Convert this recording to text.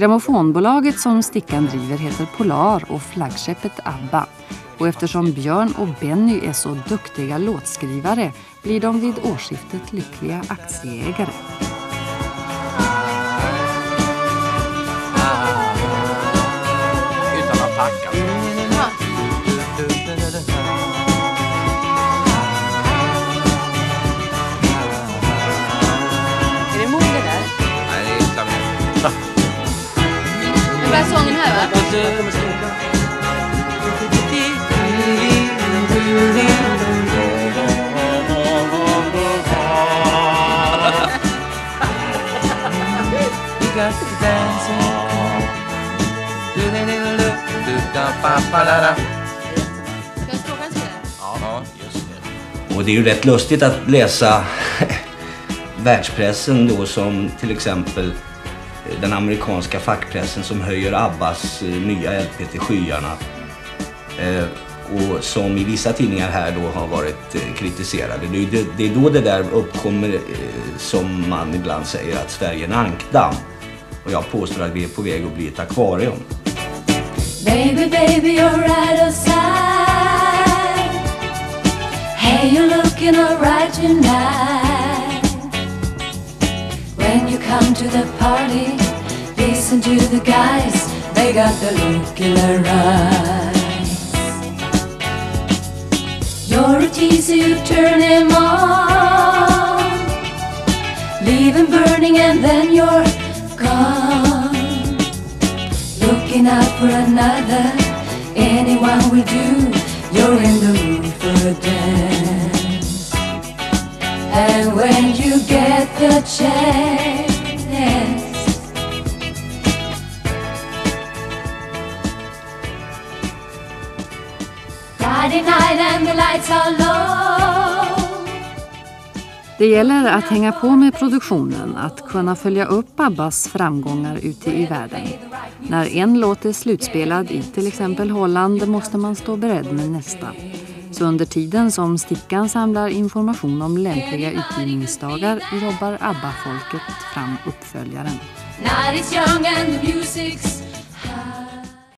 Grammofonbolaget som Stickan driver heter Polar och flaggskeppet ABBA. Och eftersom Björn och Benny är så duktiga låtskrivare blir de vid årsskiftet lyckliga aktieägare. Utan att tacka. Är det mord det där? Nej, det är klaver. Börjar sången här va? Ska en sådär? Ja, just det. Och det är ju rätt lustigt att läsa världspressen då som till exempel den amerikanska fackpressen som höjer Abbas eh, nya LP till skyarna. Eh, och som i vissa tidningar här då har varit eh, kritiserade. Det är, då det där uppkommer som man ibland säger att Sverige är en ankdamm. Och jag påstår att vi är på väg att bli ett akvarium. Baby, baby, you're right outside. Hey, you're looking alright tonight. When you come to the party, listen to the guys. They got the look in their eyes. You're a teaser, you turn him on. Leave him burning and then you're gone looking out for another. Anyone will do. And when you get the chance, Friday night and the lights are low. Det gäller att hänga på med produktionen, att kunna följa upp Abbas framgångar ute i världen. När en låt är slutspelad i till exempel Holland måste man stå beredd med nästa. Så under tiden som Stickan samlar information om lämpliga utgivningsdagar jobbar ABBA-folket fram uppföljaren.